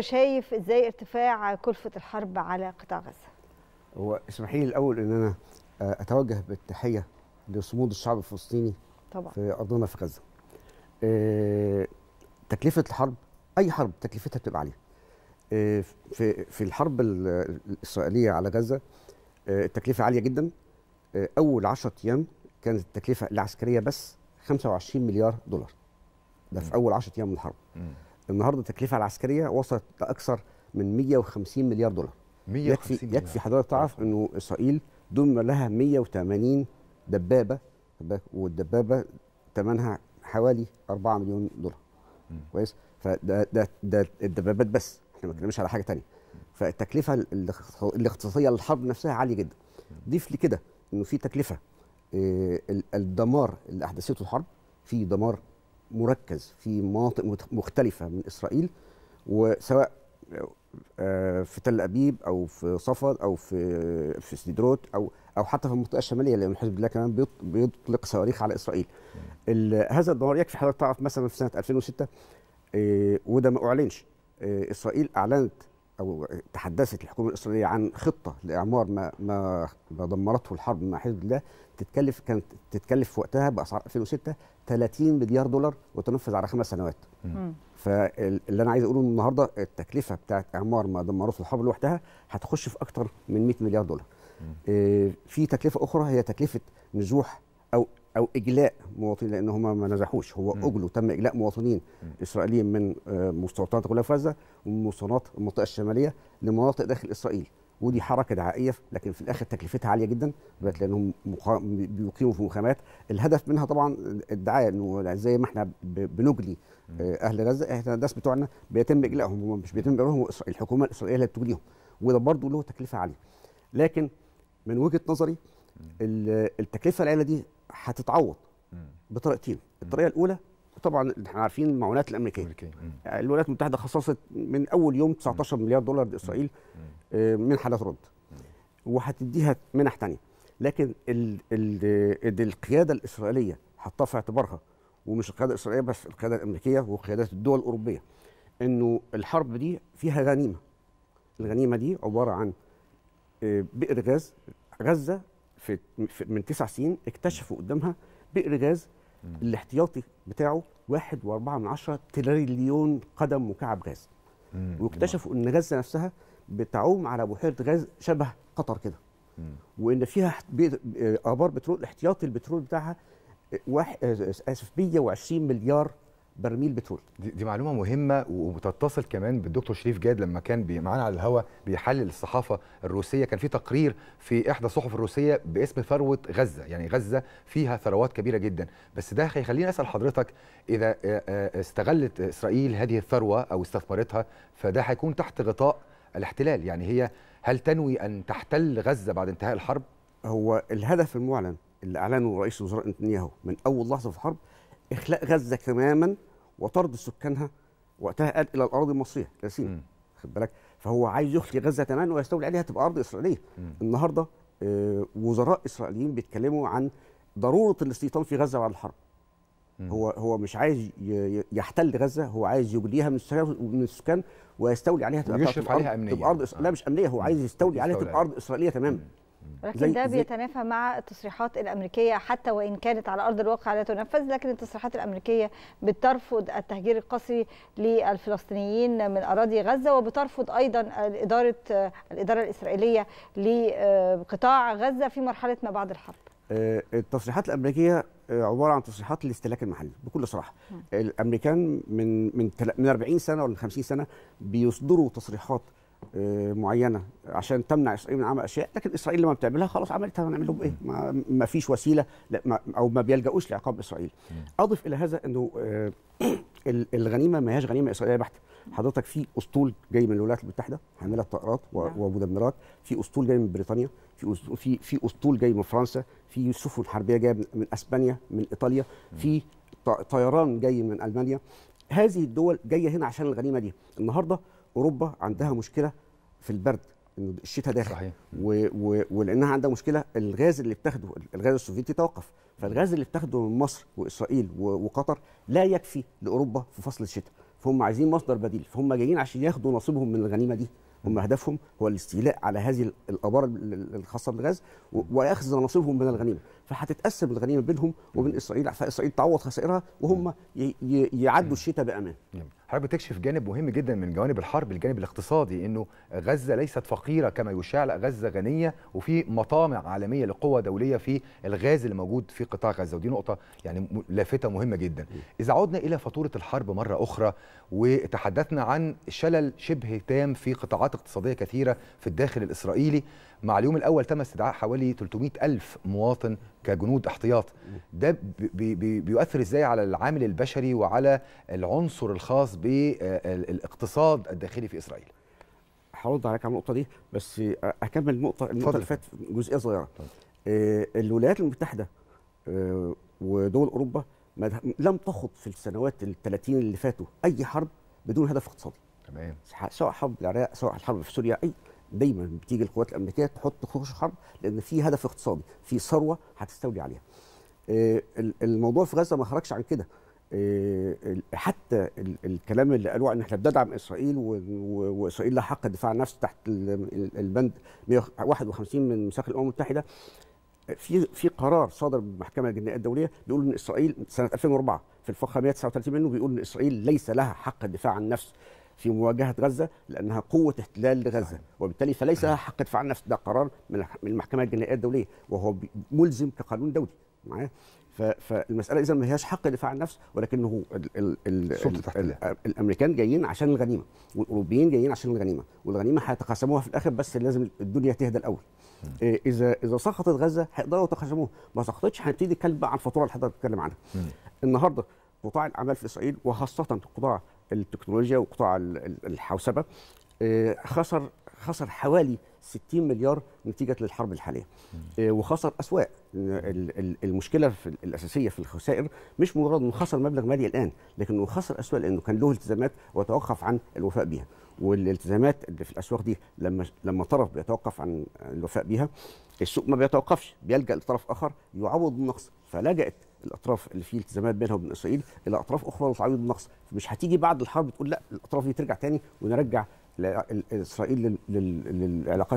شايف إزاي ارتفاع كلفة الحرب على قطاع غزة هو اسمحي لي الأول إن أنا أتوجه بالتحية لصمود الشعب الفلسطيني طبعا في أرضنا في غزة. آه، تكلفة الحرب أي حرب تكلفتها بتبقى عالية. آه، في في الحرب ال- الإسرائيلية على غزة آه، التكلفة عالية جدا. آه، أول 10 أيام كانت التكلفة العسكرية بس 25 مليار دولار. ده في أول 10 أيام من الحرب. النهارده التكلفه العسكرية وصلت لأكثر من 150 مليار دولار. 150 يكفي مليار. يكفي حضرتك تعرف إنه إسرائيل ضم لها 180 دبابة؟ والدبابة ثمنها حوالي 4 مليون دولار. كويس فده ده ده الدبابات بس إحنا ما بنتكلمش على حاجة ثانية فالتكلفة الاقتص- الاقتصاديه للحرب نفسها عالية جدا ضيف لي كده إنه في تكلفة آه، ال- الدمار اللي أحدثته الحرب في دمار مركز في مناطق مختلفة من إسرائيل وسواء آه، في تل أبيب أو في صفد أو في في سديدروت أو أو حتى في المنطقة الشمالية لأن حزب الله كمان بيط- بيطلق صواريخ على إسرائيل. هذا الدمار يكفي حضرتك تعرف مثلا في سنة 2006 آه، وده ما أعلنش آه، إسرائيل أعلنت أو تحدثت الحكومة الإسرائيلية عن خطة لإعمار ما ما ما دمرته الحرب مع حزب الله تتكلف كانت تتكلف في وقتها بأسعار 2006 30 مليار دولار وتنفذ على خمس سنوات. فاللي أنا عايز أقوله النهارده التكلفة بتاعت إعمار ما دمرته الحرب لوحدها هتخش في أكتر من 100 مليار دولار. آه، في تكلفة أخرى هي تكلفة نزوح أو إجلاء مواطنين لأن هم ما نزحوش هو. اجلوا تم إجلاء مواطنين. إسرائيليين من آه، مستوطنات غلاف غزة ومن مستوطنات المنطقة الشمالية لمناطق داخل إسرائيل. ودي حركة دعائية لكن في الآخر تكلفتها عالية جدا لأنهم مقا- بيقيموا في مخيمات الهدف منها طبعا الدعاية إنه زي ما إحنا بنجلي آه، أهل غزة إحنا الناس بتوعنا بيتم إجلائهم. هم مش بيتم إجلائهم الحكومة الإسرائيلية اللي بتجليهم. وده برضه له تكلفة عالية. لكن من وجهة نظري ال- التكلفة العالية دي هتتعوض. بطريقتين الطريقة الأولى طبعا إحنا عارفين المعونات الأمريكية. الولايات المتحدة خصصت من أول يوم 19 مليار دولار لإسرائيل آه، من حالات رد. وهتديها منح تانية. لكن ال ال ال القيادة الإسرائيلية حطها في اعتبارها. ومش القيادة الإسرائيلية بس القيادة الأمريكية وقيادات الدول الأوروبية. إنه الحرب دي فيها غنيمة. الغنيمة دي عبارة عن آه، بئر غاز غزة في في- من تسع سنين اكتشفوا قدامها بئر غاز الاحتياطي بتاعه واحد واربعة من عشرة تريليون قدم مكعب غاز. واكتشفوا إن غزه نفسها بتعوم على بحيرة غاز شبه قطر كده. وإن فيها آبار بترول احتياطي البترول بتاعها آه، واحد آه، آسف 120 مليار برميل بترول. دي, دي معلومة مهمة وبتتصل كمان بالدكتور شريف جاد لما كان معانا على الهواء بيحلل الصحافة الروسية. كان في تقرير في إحدى الصحف الروسية باسم ثروة غزة. يعني غزة فيها ثروات كبيرة جدا. بس ده هيخليني أسأل حضرتك إذا آه، آه، استغلت إسرائيل هذه الثروة أو استثمرتها فده هيكون تحت غطاء الاحتلال. يعني هي هل تنوي أن تحتل غزة بعد انتهاء الحرب؟ هو الهدف المعلن اللي أعلنه رئيس الوزراء نتنياهو من أول لحظة في الحرب إخلاء غزة تماما وطرد سكانها وقتها قال إلى الأراضي المصرية إلى سيناء مم. خد بالك فهو عايز يخلي غزة تماما ويستولي عليها تبقى أرض إسرائيلية مم. النهارده آه، وزراء إسرائيليين بيتكلموا عن ضرورة الاستيطان في غزة بعد الحرب مم. هو هو مش عايز يحتل غزة هو عايز يجليها من السكان من السكان ويستولي عليها تبقى تبقى عليها أرض- أمنياً. تبقى أرض إس- آه. لا مش أمنية هو عايز يستولي عليها تبقى. أرض إسرائيلية تماما ولكن ده بيتنافى مع التصريحات الأمريكية حتى وإن كانت على أرض الواقع لا تنفذ لكن التصريحات الأمريكية بترفض التهجير القسري للفلسطينيين من أراضي غزة وبترفض أيضا الإدارة الإدارة الإسرائيلية لقطاع غزة في مرحلة ما بعد الحرب. آه، التصريحات الأمريكية آه، عبارة عن تصريحات للاستهلاك المحلي بكل صراحة. الأمريكان من من من 40 سنة ولا من 50 سنة بيصدروا تصريحات معينة عشان تمنع إسرائيل من عمل أشياء لكن إسرائيل لما بتعملها خلاص عملتها هنعمل لهم إيه؟ ما, ما فيش وسيلة ما أو ما بيلجأوش لعقاب إسرائيل. أضف إلى هذا إنه آه، ال- الغنيمة ما هياش غنيمة إسرائيلية بحته حضرتك في أسطول جاي من الولايات المتحدة حاملة طائرات و- نعم. ومدمرات في أسطول جاي من بريطانيا. في في في أسطول جاي من فرنسا. في سفن حربيه جاية من- من أسبانيا من إيطاليا. في طيران جاي من ألمانيا. هذه الدول جاية هنا عشان الغنيمة دي. النهارده أوروبا عندها مشكلة في البرد إنه الشتاء داخل. صحيح. و و ولأنها عندها مشكلة الغاز اللي بتاخده الغاز السوفيتي توقف. فالغاز اللي بتاخده من مصر وإسرائيل و- وقطر لا يكفي لأوروبا في فصل الشتاء. فهم عايزين مصدر بديل. فهم جايين عشان ياخدوا نصيبهم من الغنيمة دي. هم هدفهم هو الاستيلاء على هذه الأبار ال- الخاصة بالغاز واخذ نصيبهم من الغنيمة. فهتتقسم الغنيمة بينهم وبين إسرائيل. فإسرائيل تعوض خسائرها وهم يعدوا الشتاء بأمان. جميل. حضرتك بتكشف جانب مهم جدا من جوانب الحرب الجانب الاقتصادي إنه غزة ليست فقيرة كما يشاع لا غزة غنية وفي مطامع عالمية لقوى دولية في الغاز اللي موجود في قطاع غزة. ودي نقطة يعني لافته مهمة جدا. إذا عدنا إلى فاتورة الحرب مرة أخرى وتحدثنا عن شلل شبه تام في قطاعات اقتصادية كثيرة في الداخل الإسرائيلي مع اليوم الأول تم استدعاء حوالي 300 ألف مواطن كجنود احتياط. ده بي بي بيؤثر إزاي على العامل البشري وعلى العنصر الخاص بالاقتصاد الداخلي في إسرائيل؟ هرد عليك على النقطة دي بس أكمل النقطة النقطة. اللي فاتت جزئية صغيرة. آه، الولايات المتحدة آه، ودول أوروبا لم تخض في السنوات ال 30 اللي فاتوا أي حرب بدون هدف اقتصادي. تمام. سواء حرب العراق سواء الحرب في سوريا أي دايما بتيجي القوات الأمريكية تحط تخش حرب لأن في هدف اقتصادي في ثروة هتستولي عليها. آه، ال- الموضوع في غزة ما خرجش عن كده. آه، حتى ال- الكلام اللي قالوه إن إحنا بندعم إسرائيل وإسرائيل لها حق الدفاع عن نفسه تحت ال- ال- البند 151 من ميثاق الأمم المتحدة. في في قرار صادر من المحكمه الجنائية الدولية بيقول إن إسرائيل سنة 2004 في الفقرة 139 منه بيقول إن إسرائيل ليس لها حق الدفاع عن النفس في مواجهة غزة لأنها قوة احتلال لغزة وبالتالي فليس لها حق الدفاع عن النفس ده قرار من المحكمة الجنائية الدولية وهو ملزم كقانون دولي. معايا؟ فالمسألة اذا ما هياش حق الدفاع عن النفس ولكنه ال ال ال سلطة ال احتلال. ال الأمريكان جايين عشان الغنيمة والأوروبيين جايين عشان الغنيمة والغنيمة هيتقاسموها في الآخر بس لازم الدنيا تهدى الأول. إيه، إذا إذا سقطت غزة هيقدروا يتقاسموها ما سقطتش هنبتدي بقى عن الفاتورة اللي حضرتك بتتكلم عنها. النهارده قطاع الأعمال في إسرائيل وخاصة قطاع التكنولوجيا وقطاع ال- ال- الحوسبة إيه، خسر خسر حوالي 60 مليار نتيجة للحرب الحالية. إيه، وخسر أسواق. ال- ال- المشكلة في ال- الأساسية في الخسائر مش مجرد إنه خسر مبلغ مالي الآن لكنه خسر أسواق لأنه كان له التزامات وتوقف عن الوفاء بها والالتزامات اللي في الأسواق دي لما لما طرف بيتوقف عن الوفاء بها السوق ما بيتوقفش بيلجأ لطرف آخر يعوض النقص فلجأت الأطراف اللي فيه التزامات بينها وبين إسرائيل إلى أطراف أخرى لتعويض النقص. مش هتيجي بعد الحرب تقول لأ الأطراف دي ترجع تاني ونرجع إسرائيل لل- لل- للعلاقات